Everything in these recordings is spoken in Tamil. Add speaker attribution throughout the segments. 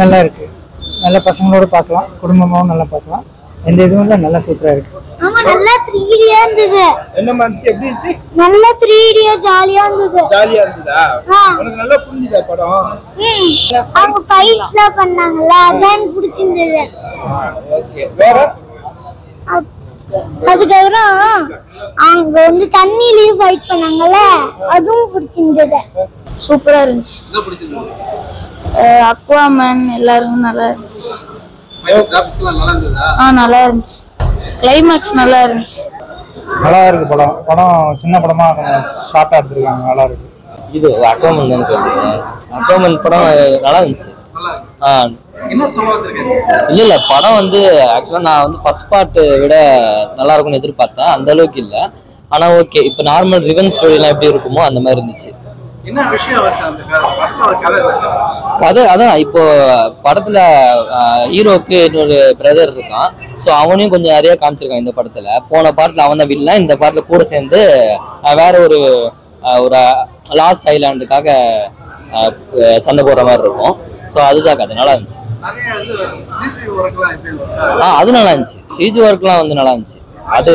Speaker 1: நல்லா இருக்கு. நல்ல பசங்களோட பார்க்கலாம். குடும்பமாவும் நல்லா பார்க்கலாம். எந்த இதுவும் இல்லை. நல்லா சூப்பரா இருக்கு.
Speaker 2: ஆமா நல்லா த்ரீ டியா இருந்தது.
Speaker 3: என்ன மாதிரி எப்படி இருந்துச்சு
Speaker 2: நல்ல த்ரீ டியா ஜாலியா இருந்தது.
Speaker 3: ஜாலியா இருந்ததா?
Speaker 2: ஆ.
Speaker 3: உனக்கு நல்லா புரிஞ்சுதா படம்?
Speaker 2: ம். அவங்க ஃபைட்ஸ்லாம் பண்ணாங்கல்ல அதான் பிடிச்சிருந்தது.
Speaker 3: ஓகே வேற?
Speaker 2: அதுக்கப்புறம் அவங்க வந்து தண்ணியிலயும் ஃபைட் பண்ணாங்கல்ல அதுவும் பிடிச்சிருந்தது.
Speaker 4: சூப்பரா இருந்துச்சு.
Speaker 3: என்ன பிடிச்சிருந்தது?
Speaker 4: அக்வாமேன் எல்லாரும் நல்லா இருந்துச்சு.
Speaker 3: கிராபிக்ஸ்லாம் நல்லா இருந்ததா?
Speaker 4: ஆ நல்லா இருந்துச்சு. கிளைமேக்ஸ் நல்லா இருந்துச்சு.
Speaker 1: நல்லா இருக்கு படம். படம் சின்ன படமா கொஞ்சம் ஷார்ட்டா எடுத்திருக்காங்க. நல்லா இருக்கு.
Speaker 5: இது அக்வாமன் தான் சொல்றீங்க? அக்வாமன் படம் நல்லா இருந்துச்சு.
Speaker 3: நல்லா இருக்கு.
Speaker 5: ஆ. இல்ல இல்ல. படம் வந்து ஆக்சுவலா நான் வந்து ஃபர்ஸ்ட் பார்ட் விட நல்லா இருக்கும்னு எதிர்பார்த்தேன். அந்த அளவுக்கு இல்ல. ஆனா ஓகே இப்போ நார்மல் ரிவன் ஸ்டோரி எல்லாம் எப்படி இருக்குமோ அந்த மாதிரி இருந்துச்சு.
Speaker 3: கதை?
Speaker 5: அதான் இப்போ படத்துல ஹீரோக்கு இன்னொரு பிரதர் இருக்கான். ஸோ அவனையும் கொஞ்சம் நிறைய காமிச்சிருக்கான் இந்த படத்துல. போன பார்ட்ல அவன் தான் வில்லன் இந்த பார்ட்ல கூட சேர்ந்து வேற ஒரு ஒரு லாஸ்ட் ஐலாண்டுக்காக சண்டை போடுற மாதிரி இருக்கும். ஸோ அதுதான் கதை. நல்லா இருந்துச்சு. ஆ அது நல்லா இருந்துச்சு. சிஜி ஒர்க்லாம் வந்து நல்லா இருந்துச்சு. அது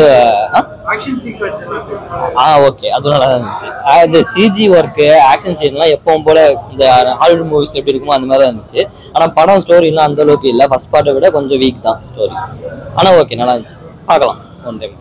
Speaker 5: ஆ? ஓகே அது நல்லா இருந்துச்சு. இந்த சிஜி ஒர்க்கு ஆக்ஷன் சீன்லாம் எப்பவும் போல இந்த ஹாலிவுட் மூவிஸ் எப்படி இருக்குமோ அந்த மாதிரி தான் இருந்துச்சு. ஆனா படம் ஸ்டோரிலாம் அந்த அளவுக்கு இல்லை. ஃபர்ஸ்ட் பார்ட்டை விட கொஞ்சம் வீக் தான் ஸ்டோரி ஆனா ஓகே நல்லா இருந்துச்சு. பார்க்கலாம். One time